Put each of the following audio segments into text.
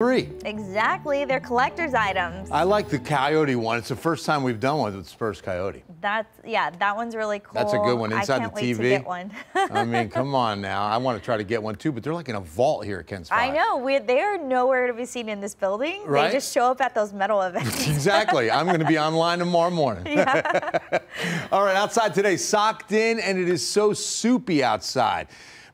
Three. Exactly, they're collector's items. I like the coyote one. It's the first time we've done one with Spurs Coyote. That's yeah, that one's really cool. That's a good one inside I can't the wait TV. To get one. I mean, come on now. I want to try to get one too, but they're like in a vault here at KENS I know. We, they are nowhere to be seen in this building. Right? They just show up at those medal events. exactly. I'm going to be online tomorrow morning. Yeah. All right, outside today, socked in, and it is so soupy outside.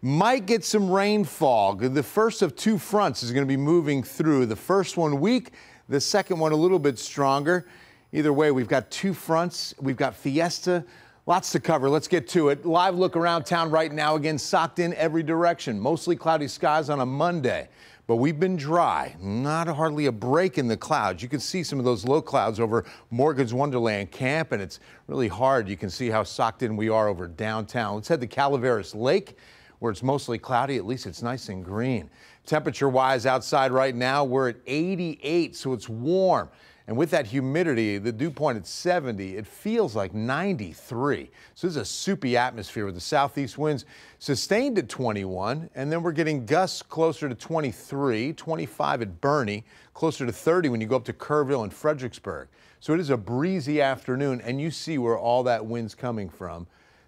Might get some rainfall. The first of two fronts is going to be moving through. The first one weak, the second one a little bit stronger. Either way, we've got two fronts. We've got Fiesta. Lots to cover. Let's get to it. Live look around town right now. Again, socked in every direction. Mostly cloudy skies on a Monday. But we've been dry, not hardly a break in the clouds. You can see some of those low clouds over Morgan's Wonderland Camp, and it's really hard. You can see how socked in we are over downtown. Let's head to Calaveras Lake where it's mostly cloudy. At least it's nice and green. Temperature wise outside right now, we're at 88, so it's warm. And with that humidity, the dew point at 70, it feels like 93. So this is a soupy atmosphere with the southeast winds sustained at 21, and then we're getting gusts closer to 23, 25 at Boerne, closer to 30 when you go up to Kerrville and Fredericksburg. So it is a breezy afternoon, and you see where all that wind's coming from.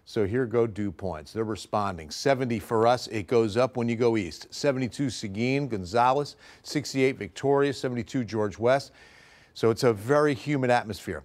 So here go dew points. They're responding. 70 for us. It goes up when you go east. 72 Seguin, Gonzales, 68 Victoria, 72 George West. So it's a very humid atmosphere.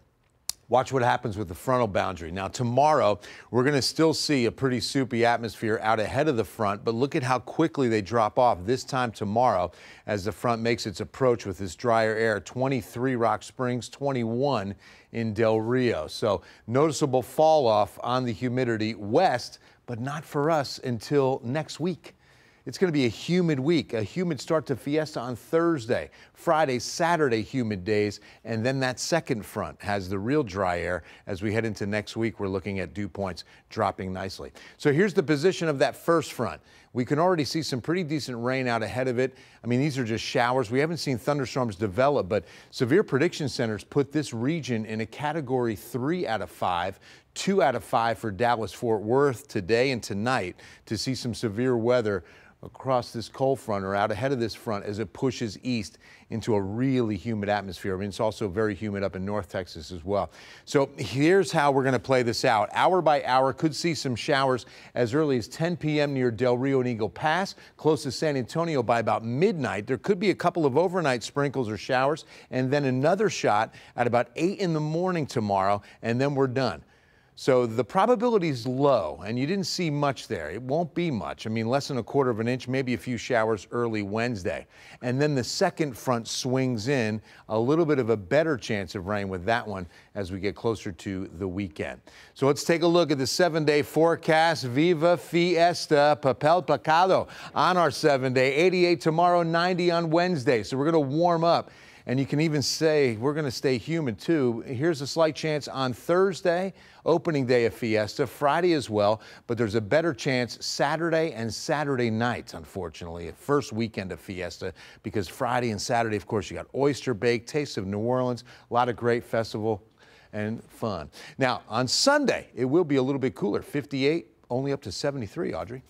Watch what happens with the frontal boundary. Now, tomorrow, we're going to still see a pretty soupy atmosphere out ahead of the front, but look at how quickly they drop off this time tomorrow as the front makes its approach with this drier air. 23 Rock Springs, 21 in Del Rio. So, noticeable fall off on the humidity west, but not for us until next week. It's going to be a humid week, a humid start to Fiesta on Thursday, Friday, Saturday, humid days, and then that second front has the real dry air. As we head into next week, we're looking at dew points dropping nicely. So here's the position of that first front. We can already see some pretty decent rain out ahead of it. I mean, these are just showers. We haven't seen thunderstorms develop, but severe prediction centers put this region in a category three out of five, two out of five for Dallas Fort Worth today and tonight to see some severe weather across this cold front or out ahead of this front as it pushes east into a really humid atmosphere. I mean, it's also very humid up in North Texas as well. So here's how we're going to play this out. Hour by hour, could see some showers as early as 10 p.m. near Del Rio and Eagle Pass, close to San Antonio by about midnight. There could be a couple of overnight sprinkles or showers, and then another shot at about 8 in the morning tomorrow, and then we're done. So the probability is low, and you didn't see much there. It won't be much. I mean, less than a quarter of an inch, maybe a few showers early Wednesday. And then the second front swings in, a little bit of a better chance of rain with that one as we get closer to the weekend. So let's take a look at the seven day forecast. Viva Fiesta, Papel Picado on our seven day, 88 tomorrow, 90 on Wednesday. So we're going to warm up. And you can even say we're going to stay humid too. Here's a slight chance on Thursday, opening day of Fiesta, Friday as well, but there's a better chance Saturday and Saturday nights, unfortunately, first weekend of Fiesta, because Friday and Saturday, of course, you got Oyster Bake, Taste of New Orleans, a lot of great festival and fun. Now, on Sunday, it will be a little bit cooler, 58, only up to 73, Audrey.